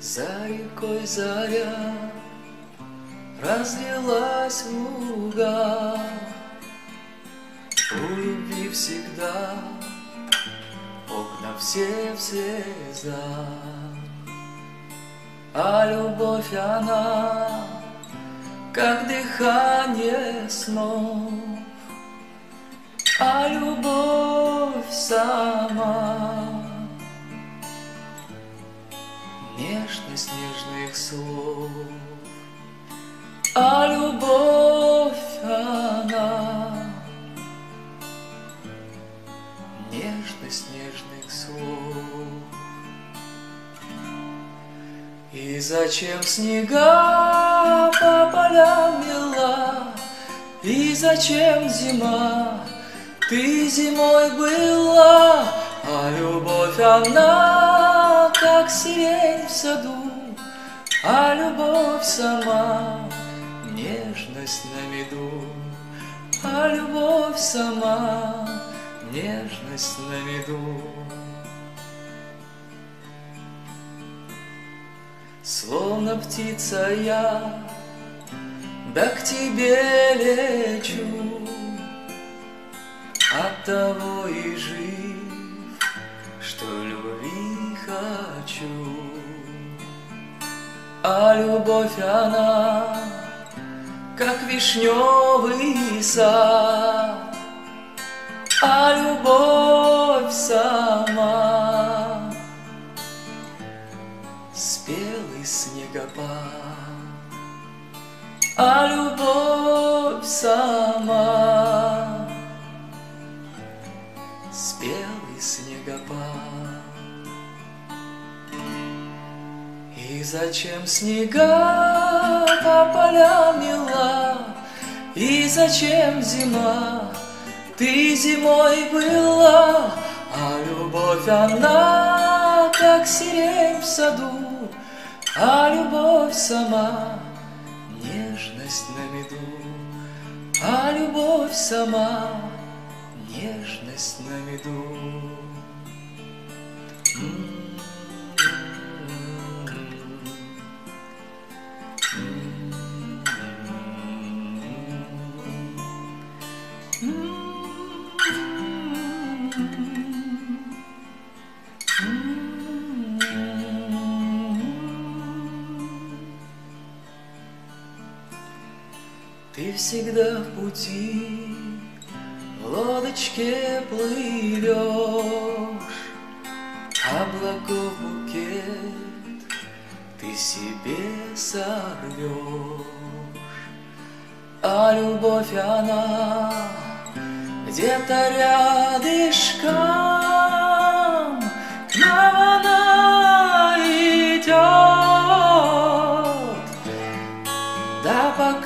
За рекой заря разлилась в лугах, У любви всегда окна все в слезах, А любовь она, как дыхание снов, А любовь сама нежность нежных слов, а любовь она нежность нежных слов. И зачем снега по полям мела, и зачем зима, ты зимой была, а любовь она, как сирень в саду, а любовь сама, нежность на меду, а любовь сама, нежность на меду. Словно птица я, да к тебе лечу, от того и жив, что любви хочу. А любовь она, как вишневый сад, а любовь сама спелый снегопад, а любовь сама спелый снегопад. И зачем снега по полям мела, и зачем зима, ты зимой была, а любовь она, как сирень в саду, а любовь сама, нежность на меду, а любовь сама, нежность на меду. Ты всегда в пути, в лодочке плывешь, Облаков букет ты себе сорвешь. А любовь она где-то рядышком,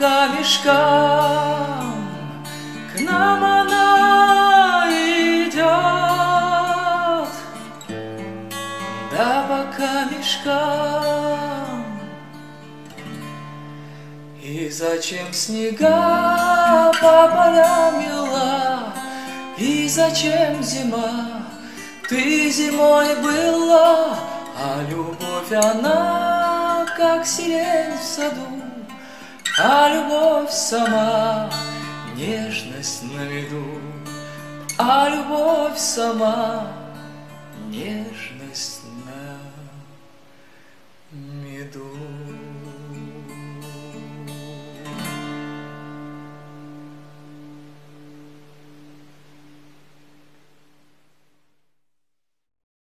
Да пока мешкам к нам она идет, да пока мешкам. И зачем снега по полям мела, и зачем зима, ты зимой была, а любовь она, как сирень в саду, а любовь сама нежность на виду, а любовь сама нежность на меду.